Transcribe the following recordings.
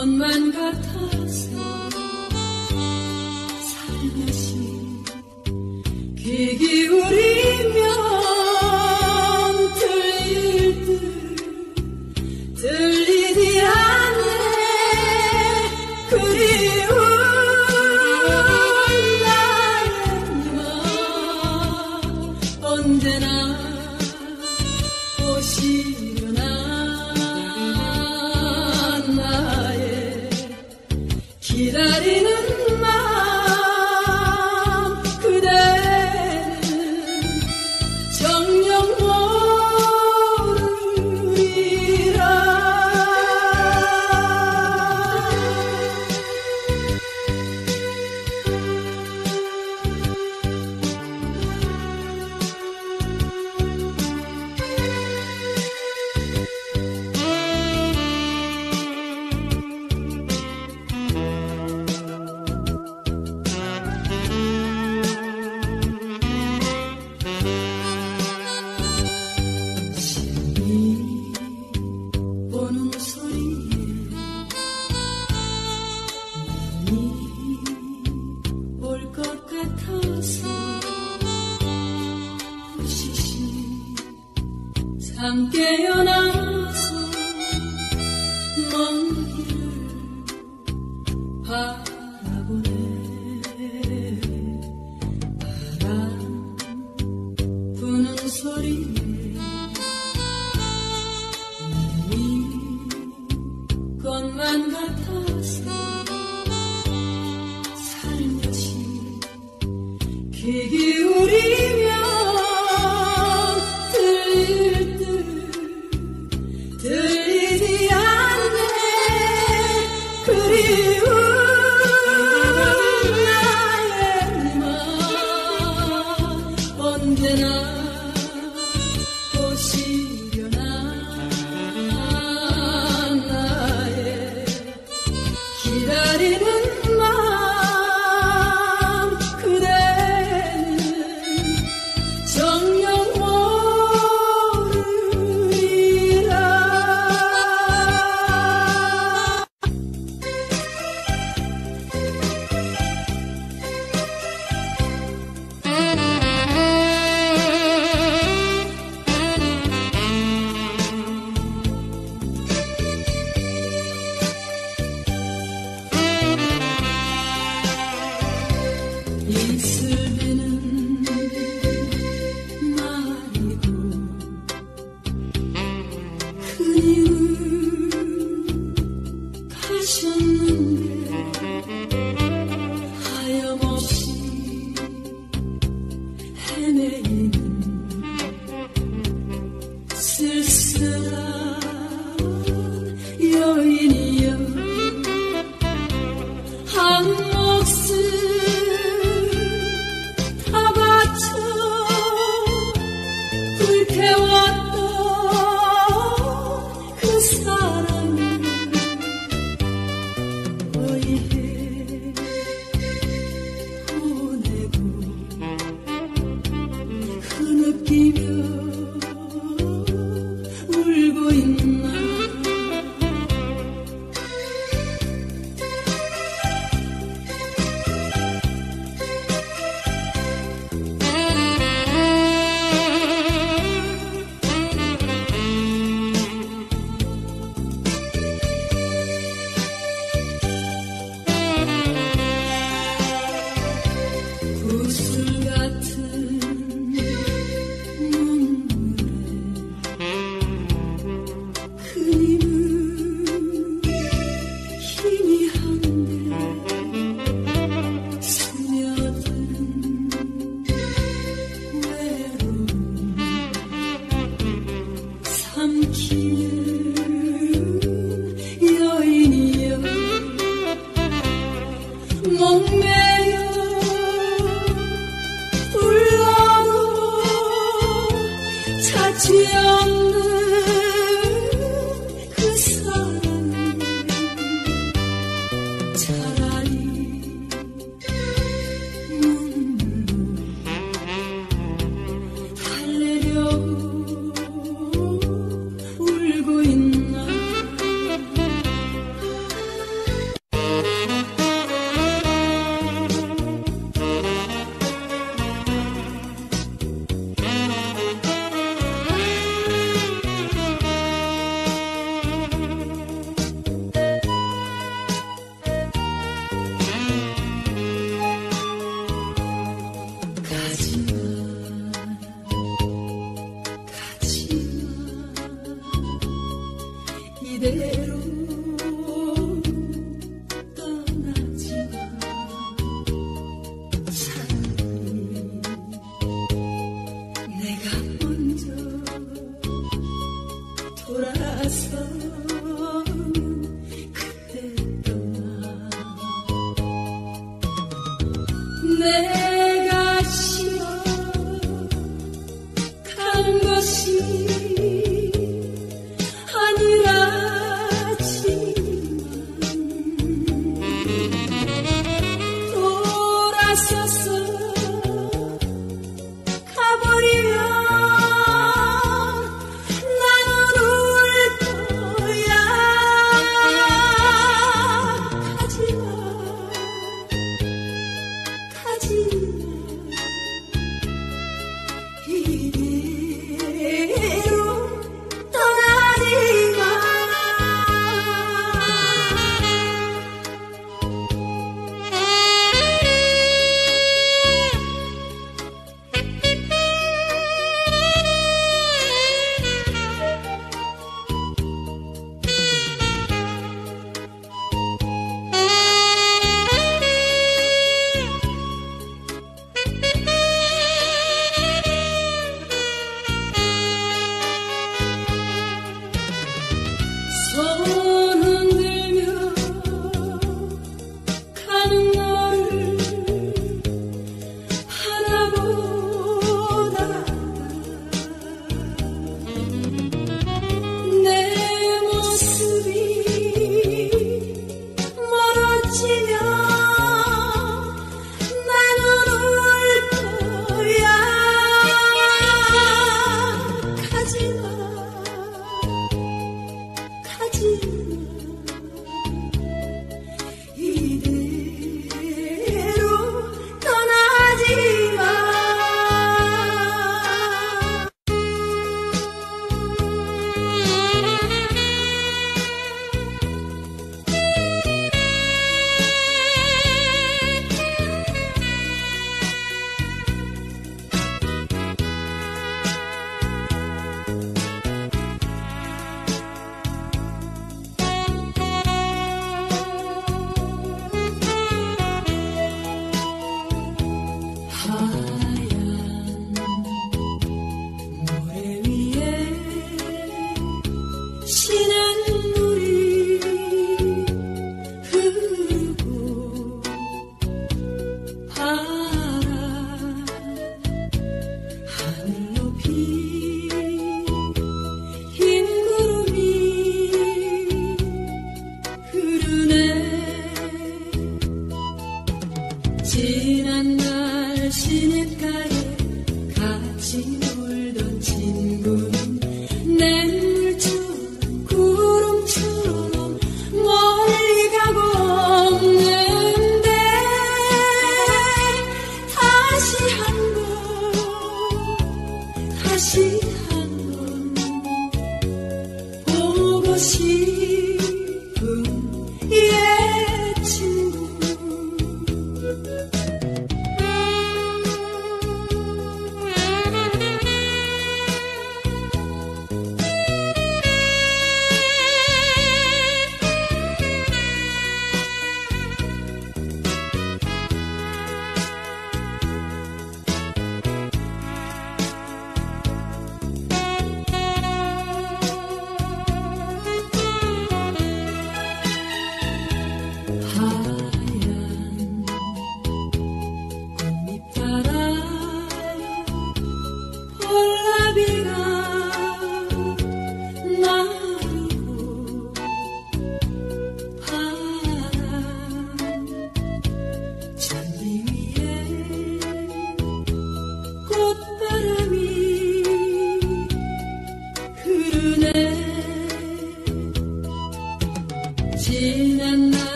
温暖的他。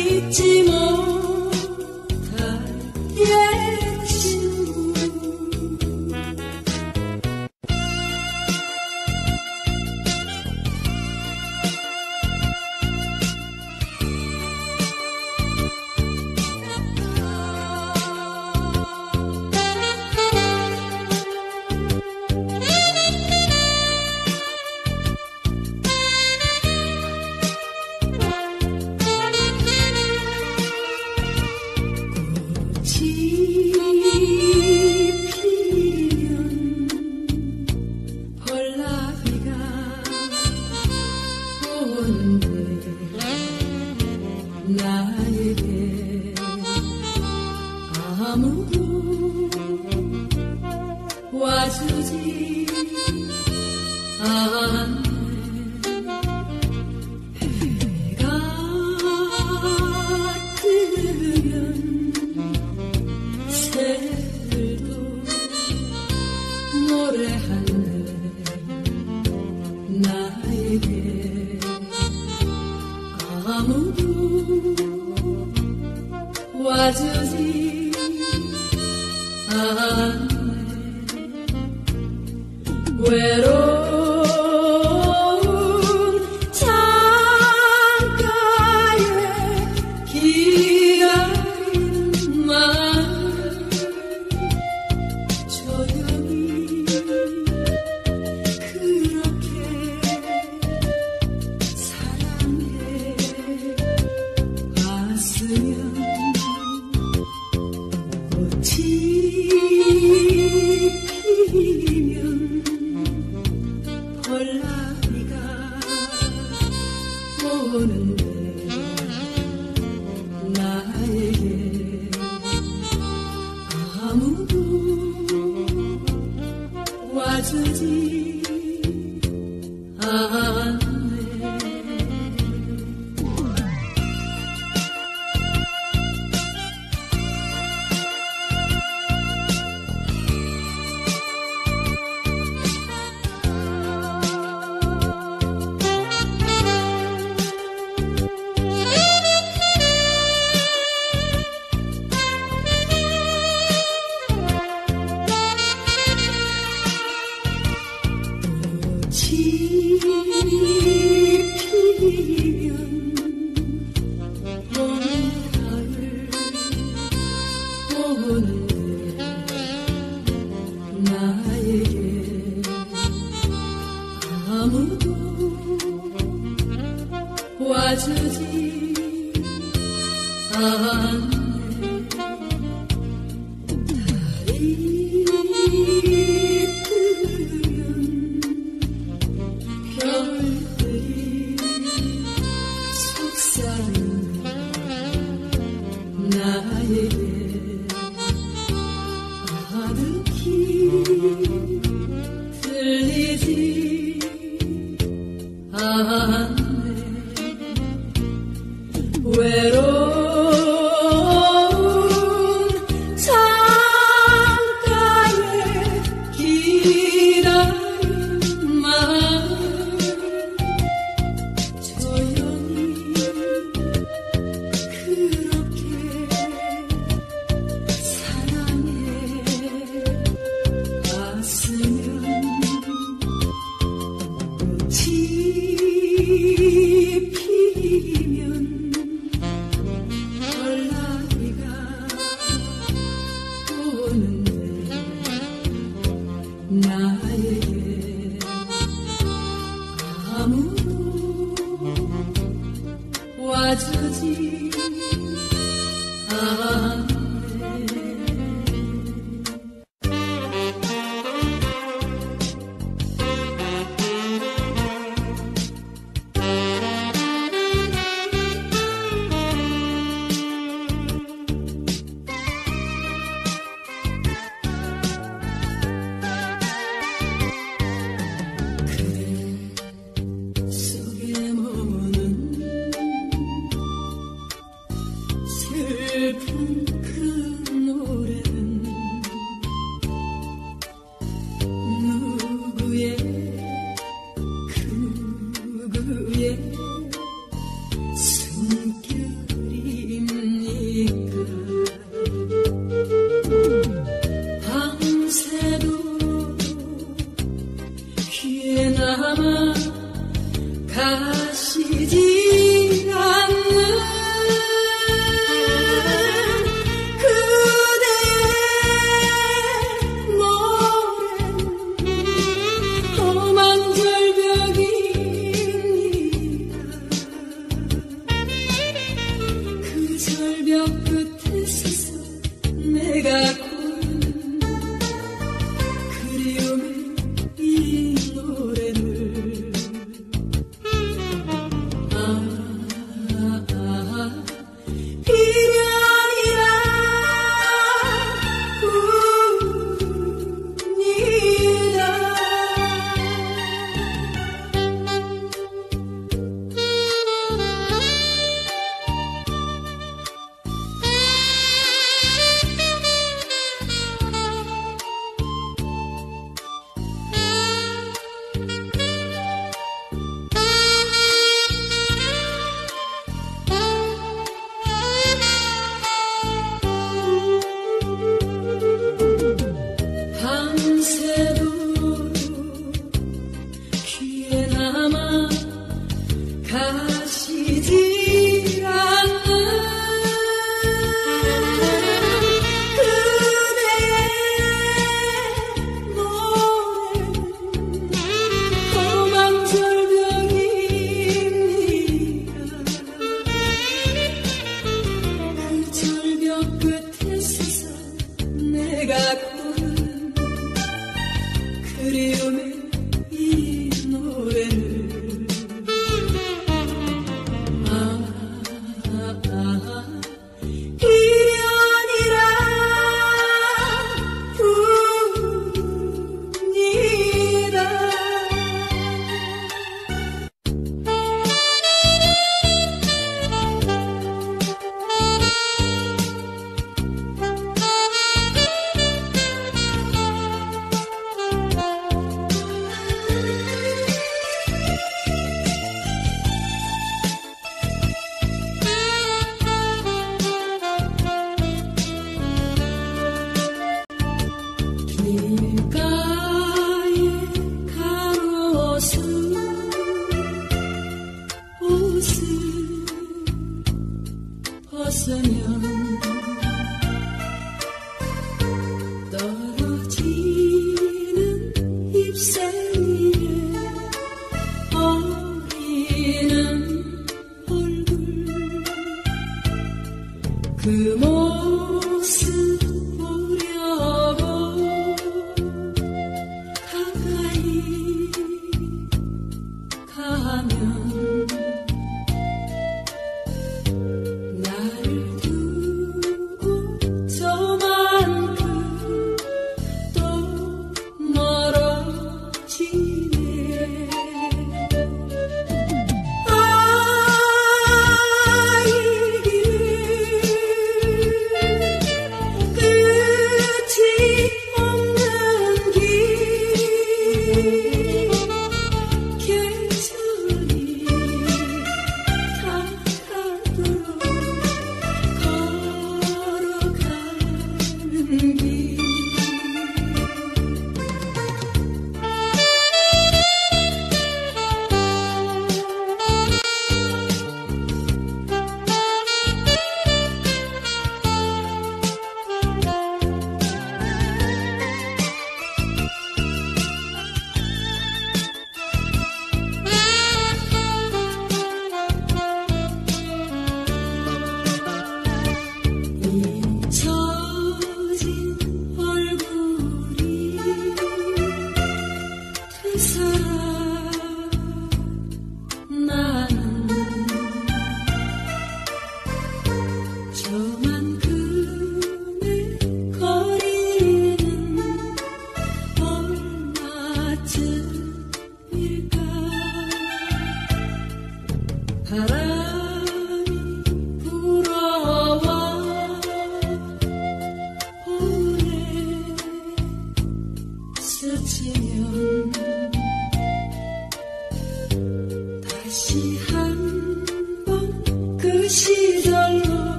Ichim. 와주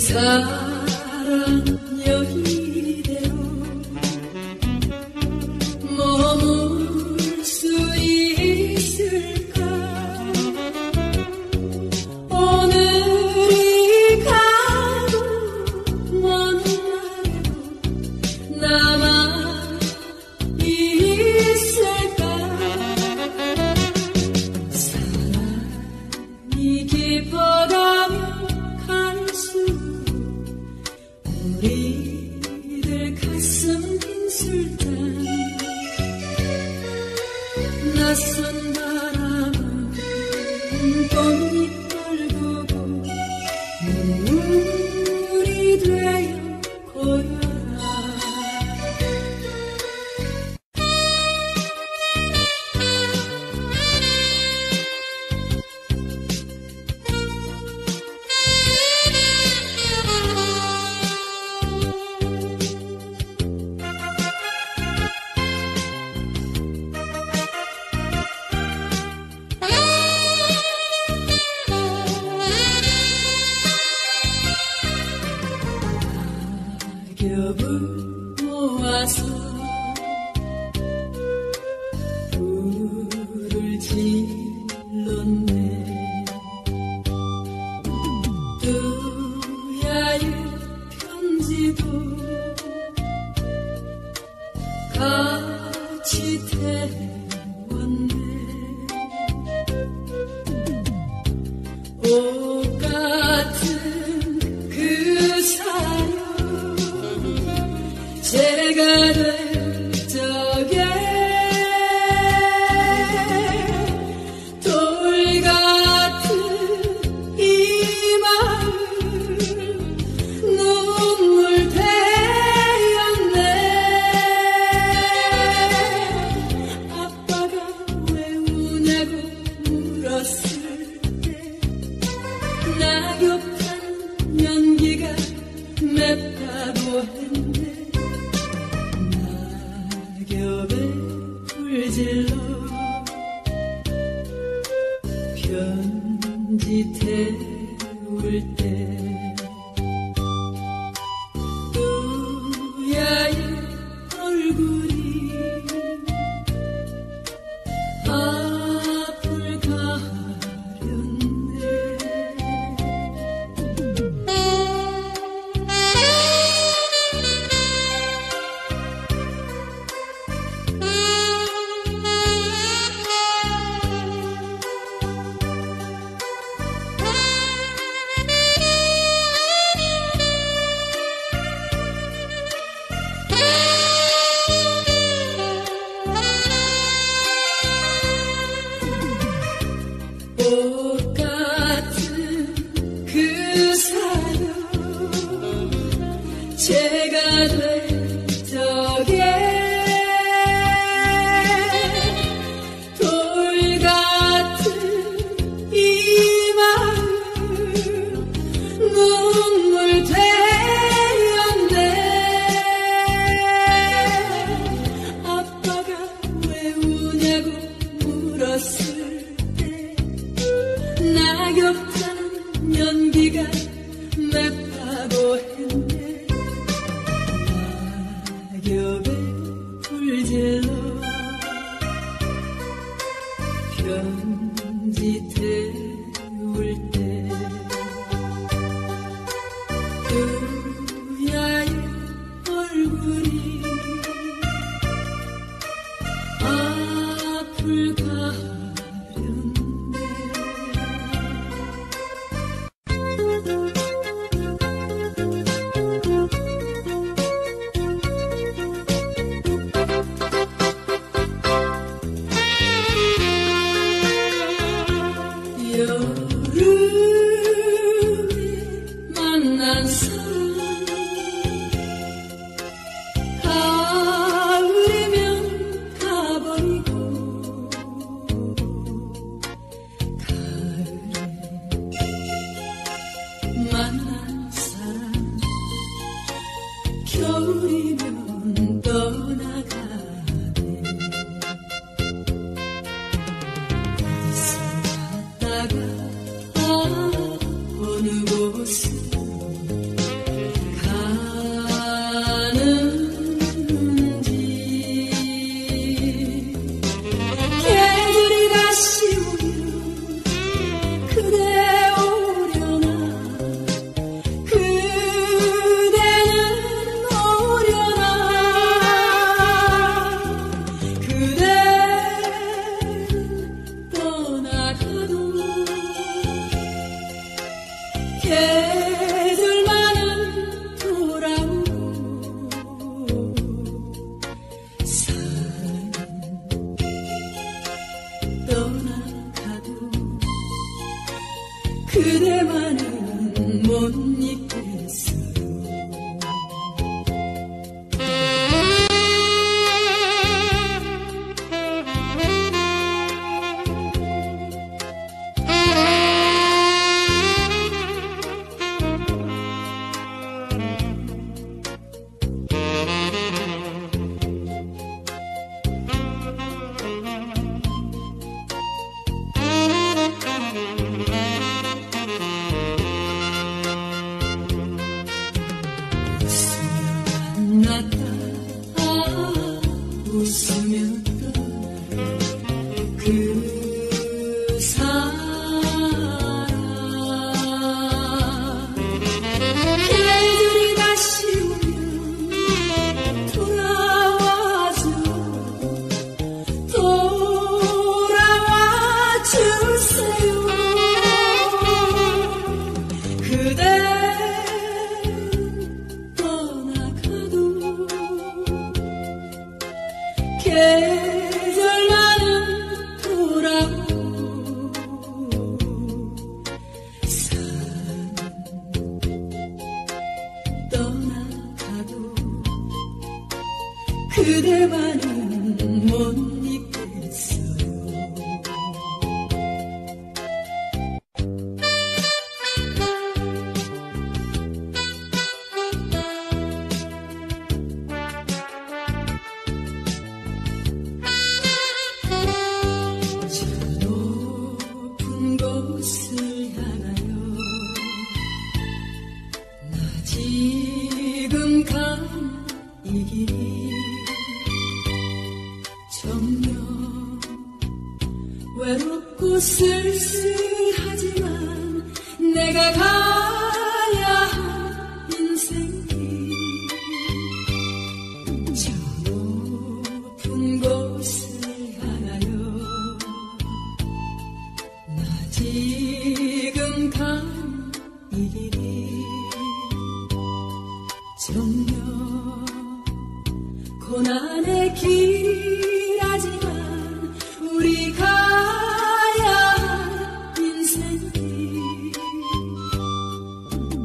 is her.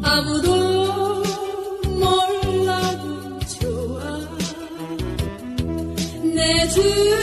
아무도 몰라도 좋아 내 주.